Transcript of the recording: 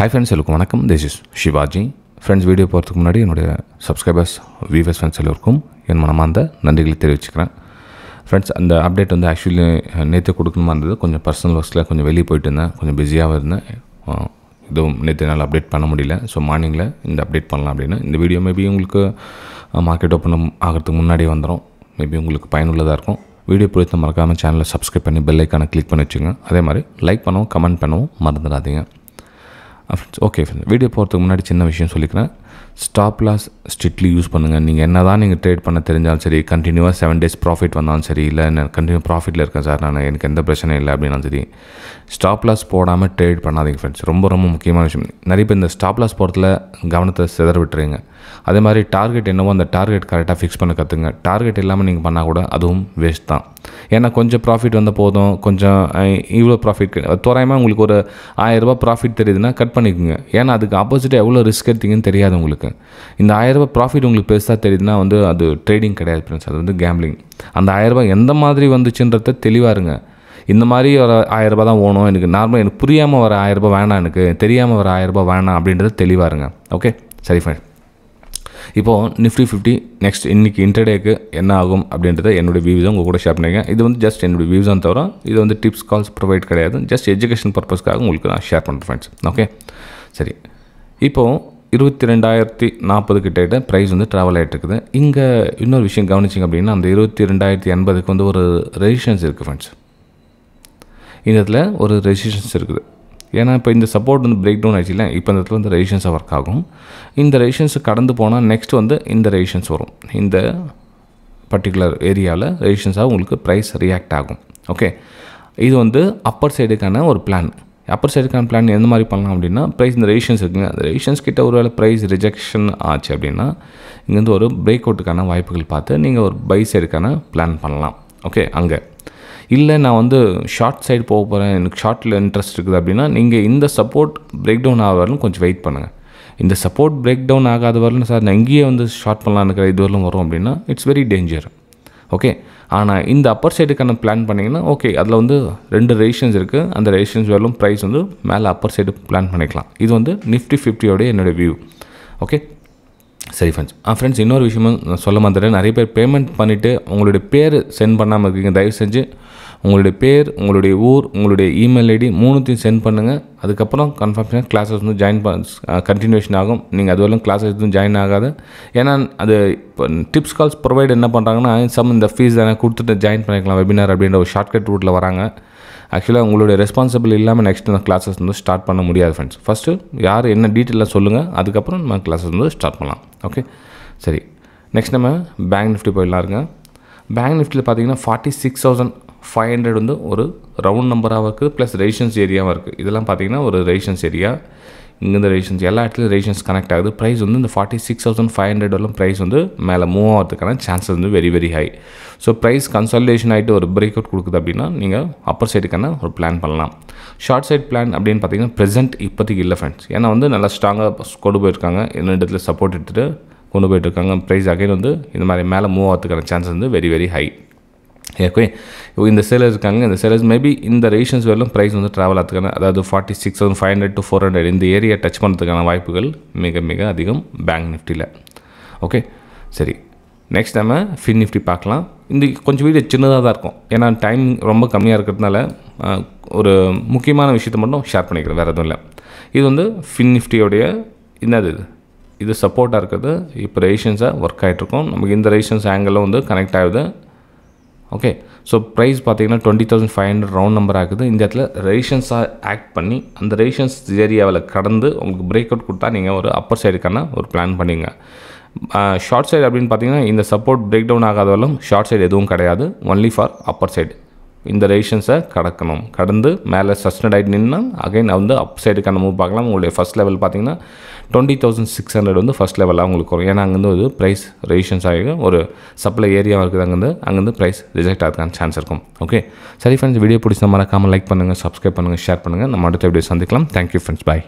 Hi friends எல்லோருக்கும் வணக்கம். This is Shivaji friends video போகிறதுக்கு முன்னாடி என்னுடைய சப்ஸ்கிரைபர்ஸ் வியூவர்ஸ் ஃப்ரெண்ட்ஸ் எல்லோருக்கும் என் மனமார்ந்த நன்றிகளை தெரிவிச்சுக்கிறேன். ஃப்ரெண்ட்ஸ் அந்த அப்டேட் வந்து ஆக்சுவலி நேற்று கொடுக்கணுமா இருந்தது. கொஞ்சம் பர்சனல் ஒர்க்ஸில் கொஞ்சம் வெளியே போயிட்டு இருந்தேன். கொஞ்சம் பிஸியாகவும் இருந்தேன். இதுவும் நேற்று என்னால் அப்டேட் பண்ண முடியல. ஸோ மார்னிங்கில் இந்த அப்டேட் பண்ணலாம் அப்படின்னு. இந்த வீடியோ மேபி உங்களுக்கு மார்க்கெட் ஓப்பன் ஆகிறதுக்கு முன்னாடியே வந்துடும் மேபி உங்களுக்கு பயனுள்ளதாக இருக்கும். வீடியோ பிடித்த மறக்காமல் சேனலை சப்ஸ்கிரைப் பண்ணி பெல் ஐக்கானை கிளிக் பண்ணி வச்சுங்க அதே மாதிரி லைக் பண்ணவும் கமெண்ட் பண்ணவும் மறந்துடாதீங்க. ஃப்ரெண்ட்ஸ் ஓகே ஃப்ரெண்ட்ஸ் வீடியோ போகிறதுக்கு முன்னாடி சின்ன விஷயம் சொல்லிக்கிறேன். ஸ்டாப் லாஸ் ஸ்ட்ரிக்ட்லி யூஸ் பண்ணுங்கள் நீங்கள் என்ன தான் நீங்கள் ட்ரேட் பண்ண தெரிஞ்சாலும் சரி கண்டினியூவாக செவன் டேஸ் ப்ராஃபிட் வந்தாலும் சரி இல்லை நான் கண்டினியூ ப்ராஃபிட்டில் இருக்கேன் சார் நான் எனக்கு எந்த பிரச்சனையும் இல்லை அப்படின்னாலும் சரி ஸ்டாப் லாஸ் போடாமல் ட்ரேட் பண்ணாதீங்க ஃப்ரெண்ட்ஸ் ரொம்ப ரொம்ப முக்கியமான விஷயம். நிறைய பேர் இந்த ஸ்டாப் லாஸ் போகிறதுல கவனத்தை சிதற விட்டுருங்க. அதே மாதிரி டார்கெட் என்னவோ அந்த டார்கெட் கரெக்டாக ஃபிக்ஸ் பண்ண கற்றுங்க டார்கெட் இல்லாமல் நீங்கள் பண்ணால் கூட அதுவும் வேஸ்ட் தான். ஏன்னா கொஞ்சம் ப்ராஃபிட் வந்த போதும். கொஞ்சம் இவ்வளோ ப்ராஃபிட் தோராயமாக உங்களுக்கு ஒரு ஆயிரரூபா ப்ராஃபிட் தெரியுதுன்னா கட் பண்ணிக்கோங்க. ஏன்னா அதுக்கு ஆப்போசிட்டாக எவ்வளோ ரிஸ்க் எடுத்தீங்கன்னு தெரியாது உங்களுக்கு. இந்த ஆயிரரூபா ப்ராஃபிட் உங்களுக்கு பெருசாக தெரியுதுன்னா வந்து அது ட்ரேடிங் கிடையாது ஃப்ரெண்ட்ஸ் அது வந்து கேம்லிங் அந்த ஆயிரரூபா எந்த மாதிரி வந்துச்சுன்றத தெளிவாக இருங்க. இந்த மாதிரி ஒரு ஆயிரரூபா தான் ஓணும். எனக்கு நார்மலாக எனக்கு புரியாமல் வர ஆயிரரூபா வேணாம் எனக்கு. தெரியாமல் வர ஆயிரரூபா வேணாம் அப்படின்றது தெளிவாக இருங்க. ஓகே சரி ஃபைன் இப்போது நிஃப்டி ஃபிஃப்டி நெக்ஸ்ட் இன்றைக்கி இன்டர்டேக்கு என்ன ஆகும் அப்படின்றத என்னுடைய வியூஸ் உங்கள் கூட ஷேர் பண்ணிங்க இது வந்து ஜஸ்ட் என்னுடைய வியூஸ் தான் தவிர இது வந்து டிப்ஸ் கால்ஸ் ப்ரொவைட் கிடையாது. ஜஸ்ட் எஜுகேஷன் பர்பஸ்க்காக உங்களுக்கு நான் ஷேர் பண்ணுறேன் ஃப்ரெண்ட்ஸ் ஓகே சரி. இப்போது இருபத்தி ரெண்டாயிரத்தி நாற்பது கிட்ட ப்ரைஸ் வந்து ட்ராவல் ஆகிட்டு இருக்குது. இங்கே இன்னொரு விஷயம் கவனிச்சிங்க அப்படின்னா அந்த இருபத்தி ரெண்டாயிரத்தி எண்பதுக்கு வந்து ஒரு ரெசிஷன்ஸ் இருக்குது ஃப்ரெண்ட்ஸ் இந்த இடத்துல ஒரு ரெசிஸ்டன்ஸ் இருக்குது. ஏன்னா இப்போ இந்த சப்போர்ட் வந்து பிரேக் டவுன் ஆயிடுச்சுல இப்போ இந்த இடத்துல வந்து ரெசிஷன்ஸாக ஒர்க் ஆகும். இந்த ரெசிஷன்ஸ் கடந்து போனால் நெக்ஸ்ட் வந்து இந்த ரெசிஷன்ஸ் வரும். இந்த பர்டிகுலர் ஏரியாவில் ரெசிஷன்ஸாக உங்களுக்கு ப்ரைஸ் ரியாக்ட் ஆகும். ஓகே இது வந்து அப்பர் சைடுக்கான ஒரு பிளான் அப்பர் சைடுக்கான பிளான் எந்த மாதிரி பண்ணலாம் அப்படின்னா ப்ரைஸ் இந்த ரேஷன்ஸ் இருக்குங்க. அந்த ரேஷன்ஸ் கிட்ட ஒரு வேளை ப்ரைஸ் ரிஜெக்ஷன் ஆச்சு அப்படின்னா இங்கேருந்து ஒரு பிரேக் அவுட்டுக்கான வாய்ப்புகள் பார்த்து நீங்கள் ஒரு பை சைடுக்கான பிளான் பண்ணலாம். ஓகே அங்கே. இல்லை நான் வந்து ஷார்ட் சைடு போக போகிறேன் எனக்கு ஷார்ட்டில் இன்ட்ரெஸ்ட் இருக்குது அப்படின்னா நீங்கள் இந்த சப்போர்ட் பிரேக் டவுன் ஆக வரலும் கொஞ்சம் வெயிட் பண்ணுங்கள் இந்த சப்போர்ட் பிரேக் டவுன் ஆகாத வரலும் சார் நான் இங்கேயே வந்து ஷார்ட் பண்ணலான்னு இருக்கிற இது வரலும் வரும் அப்படின்னா இட்ஸ் வெரி டேஞ்சர் ஓகே ஆனால் இந்த அப்பர் சைடுக்கான பிளான் பண்ணிங்கன்னா ஓகே அதில் வந்து ரெண்டு ரேஷன்ஸ் இருக்குது அந்த ரேஷன்ஸ் வரலும் ப்ரைஸ் வந்து மேலே அப்பர் சைடு பிளான் பண்ணிக்கலாம். இது வந்து நிஃப்டி ஃபிஃப்டியோடைய என்னோடய வியூ ஓகே சரி ஃப்ரெண்ட்ஸ் ஆ ஃப்ரெண்ட்ஸ் இன்னொரு விஷயமும் நான் சொல்ல மாட்டேன் நிறைய பேர் பேமெண்ட் பண்ணிவிட்டு உங்களுடைய பேர் சென்ட் பண்ணாமல் இருக்கீங்க. தயவு செஞ்சு உங்களுடைய பேர் உங்களுடைய ஊர் உங்களுடைய இமெயில் ஐடி மூணுத்தையும் சென்ட் பண்ணுங்கள் அதுக்கப்புறம் கன்ஃபார்ம் கிளாஸஸ் வந்து ஜாயின் பண்ண கண்டினியூஷன் ஆகும். நீங்கள் அதுவரையும் கிளாஸஸ் எதுவும் ஜாயின் ஆகாது. ஏன்னா அது இப்போ டிப்ஸ் கால்ஸ் ப்ரொவைட் என்ன பண்ணுறாங்கன்னா சம் இந்த ஃபீஸ் தானே கொடுத்துட்டு ஜாயின் பண்ணிக்கலாம். வெபினார் அப்படின்ற ஒரு ஷார்ட்கட் ரூட்டில் வராங்க. ஆக்சுவலாக உங்களுடைய ரெஸ்பான்சிபிள் இல்லாமல் நெக்ஸ்ட் நான் கிளாஸஸ் வந்து ஸ்டார்ட் பண்ண முடியாது ஃப்ரெண்ட்ஸ் ஃபஸ்ட்டு யார் என்ன டீட்டெயிலாக சொல்லுங்கள் அதுக்கப்புறம் நம்ம கிளாஸஸ் வந்து ஸ்டார்ட் பண்ணலாம். ஓகே சரி. நெக்ஸ்ட் நம்ம பேங்க் நிஃப்டி போயிடலாம் இருங்க. பேங்க் நிஃப்டியில் பார்த்தீங்கன்னா forty six thousand five hundred வந்து ஒரு ரவுண்ட் நம்பராகவும் இருக்குது ப்ளஸ் ரெஜிஸ்டன்ஸ் ஏரியாவும் இருக்குது இதெல்லாம் பார்த்தீங்கன்னா ஒரு ரெஜிஸ்டன்ஸ் ஏரியா இங்கேருந்து ரெஜிஷன்ஸ் எல்லா இடத்துலையும் ரெஜிஷன்ஸ் கனெக்ட் ஆகுது. ப்ரைஸ் வந்து இந்த forty six thousand five hundred வரலாம் ப்ரைஸ் வந்து மேலே மூவ் ஆகிறதுக்கான சான்சஸ் வந்து very very high so price consolidation ஆகிட்டு ஒரு பிரேக் அவுட் கொடுக்குது அப்படின்னா நீங்கள் அப்பர் சைடுக்கான ஒரு பிளான் பண்ணலாம். ஷார்ட் சைட் பிளான் அப்படின்னு பார்த்தீங்கன்னா ப்ரெசென்ட் இப்போதைக்கு இல்லை ஃப்ரெண்ட்ஸ் ஏன்னா வந்து நல்லா ஸ்ட்ராங்காக கொண்டு போயிருக்காங்க. இன்னும் இடத்துல சப்போர்ட் எடுத்துகிட்டு கொண்டு போயிட்டுருக்காங்க ப்ரைஸ் அகைன் வந்து இந்த மாதிரி மேலே மூவ் ஆகிறதுக்கான சான்சஸ் வந்து வெரி வெரி ஹை ஓகே இந்த சேலர் இருக்காங்க. இந்த சேலர்ஸ் மேபி இந்த ரேஷன்ஸ் வரலும் ப்ரைஸ் வந்து ட்ராவல் ஆகிறதுக்கான அதாவது forty six thousand five hundred to four hundred இந்த ஏரியா டச் பண்ணுறதுக்கான வாய்ப்புகள் மிக மிக அதிகம் பேங்க் நிஃப்டியில் ஓகே சரி. நெக்ஸ்ட் நம்ம ஃபின் நிஃப்டி பார்க்கலாம். இந்த கொஞ்சம் வீடியோ சின்னதாக தான் இருக்கும். ஏன்னா டைம் ரொம்ப கம்மியாக இருக்கிறதுனால ஒரு முக்கியமான விஷயத்தை மட்டும் ஷேர் பண்ணிக்கிறேன் வேறு எதுவும் இல்லை. இது வந்து ஃபின் நிஃப்டியோடைய என்னது இது? இது சப்போர்ட்டாக இருக்கிறது. இப்போ ரேஷன்ஸாக ஒர்க் ஆகிட்ருக்கோம் நமக்கு இந்த ரேஷன்ஸ் ஆங்கிளும் வந்து கனெக்ட் ஆகுது. ஓகே ஸோ ப்ரைஸ் பார்த்தீங்கன்னா twenty thousand five hundred round number ஆகுது. இந்த இடத்துல ரேஷன்ஸாக ஆக்ட் பண்ணி அந்த ரேஷன்ஸ் ஏரியாவில் கடந்து உங்களுக்கு பிரேக் அவுட் கொடுத்தா நீங்கள் ஒரு அப்பர் சைடுக்கான ஒரு பிளான் பண்ணிங்க. ஷார்ட் சைடு அப்படின்னு பார்த்தீங்கன்னா இந்த சப்போர்ட் பிரேக் டவுன் ஆகாதவரையும் ஷார்ட் சைடு எதுவும் கிடையாது. ஒன்லி ஃபார் அப்பர் சைடு இந்த ரேஷன்ஸை கடக்கணும். கடந்து மேலே சஸ்டட் ஆகிட்டு நின்னால் அகைன் வந்து அப் சைடுக்கான மூவ் பார்க்கலாம். உங்களுடைய ஃபஸ்ட் லெவல் பார்த்தீங்கன்னா டுவெண்ட்டி தௌசண்ட் சிக்ஸ் ஹண்ட்ரட் வந்து ஃபஸ்ட் லெவலாக உங்களுக்கு வரும் ஏன்னா அங்கேருந்து ஒரு ப்ரைஸ் ரெசிஷன்ஸ் ஆகிடும். ஒரு சப்ளை ஏரியாவும் இருக்குது அங்கேருந்து அங்கேருந்து ப்ரைஸ் ரிஜெக்ட் ஆகிறதுக்கான சான்ஸ் இருக்கும். ஓகே சரி ஃப்ரெண்ட்ஸ் வீடியோ பிடிச்ச மறக்காமல் லைக் பண்ணுங்கள் சப்ஸ்கிரைப் பண்ணுங்கள் ஷேர் பண்ணுங்கள் நம்ம அடுத்த வீடியோ சந்திக்கலாம். Thank you friends bye